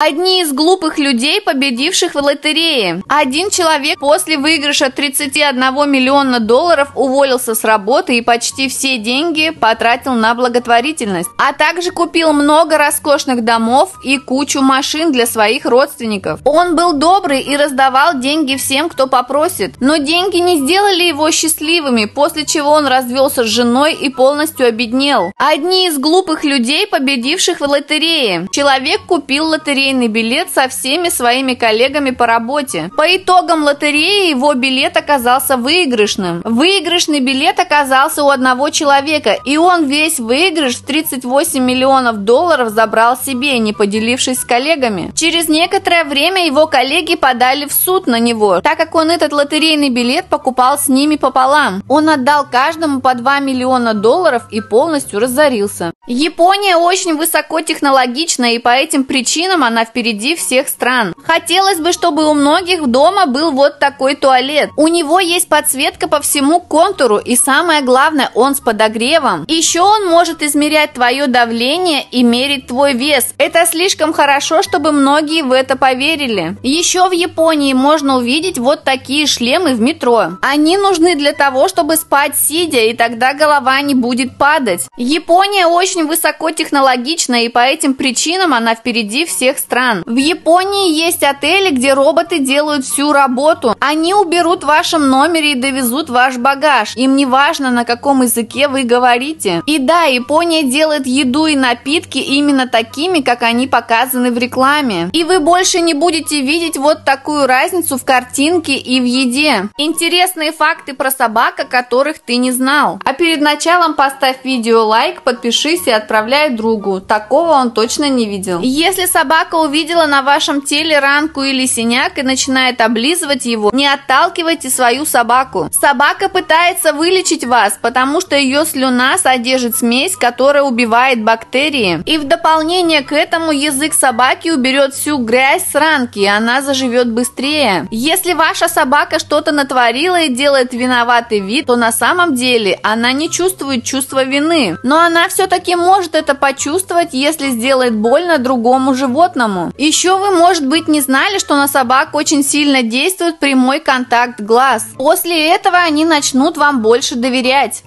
Одни из глупых людей, победивших в лотерее. Один человек после выигрыша 31 миллиона долларов уволился с работы и почти все деньги потратил на благотворительность, а также купил много роскошных домов и кучу машин для своих родственников. Он был добрый и раздавал деньги всем, кто попросит, но деньги не сделали его счастливыми, после чего он развелся с женой и полностью обеднел. Одни из глупых людей, победивших в лотерее. Человек купил лотерею лотерейный билет со всеми своими коллегами по работе. По итогам лотереи его билет оказался выигрышным. Выигрышный билет оказался у одного человека, и он весь выигрыш в 38 миллионов долларов забрал себе, не поделившись с коллегами. Через некоторое время его коллеги подали в суд на него, так как он этот лотерейный билет покупал с ними пополам. Он отдал каждому по 2 миллиона долларов и полностью разорился. Япония очень высокотехнологична, и по этим причинам она впереди всех стран. Хотелось бы, чтобы у многих дома был вот такой туалет. У него есть подсветка по всему контуру, и самое главное, он с подогревом. Еще он может измерять твое давление и мерить твой вес. Это слишком хорошо, чтобы многие в это поверили. Еще в Японии можно увидеть вот такие шлемы в метро. Они нужны для того, чтобы спать сидя, и тогда голова не будет падать. Япония очень очень высокотехнологична, и по этим причинам она впереди всех стран. В Японии есть отели, где роботы делают всю работу. Они уберут в вашем номере и довезут ваш багаж. Им не важно, на каком языке вы говорите. И да, Япония делает еду и напитки именно такими, как они показаны в рекламе. И вы больше не будете видеть вот такую разницу в картинке и в еде. Интересные факты про собак, о которых ты не знал. А перед началом поставь видео лайк, подпишись и отправляет другу. Такого он точно не видел. Если собака увидела на вашем теле ранку или синяк и начинает облизывать его, не отталкивайте свою собаку. Собака пытается вылечить вас, потому что ее слюна содержит смесь, которая убивает бактерии. И в дополнение к этому язык собаки уберет всю грязь с ранки, и она заживет быстрее. Если ваша собака что-то натворила и делает виноватый вид, то на самом деле она не чувствует чувства вины, но она все-таки может это почувствовать, если сделает больно другому животному. Еще вы, может быть, не знали, что на собак очень сильно действует прямой контакт глаз. После этого они начнут вам больше доверять.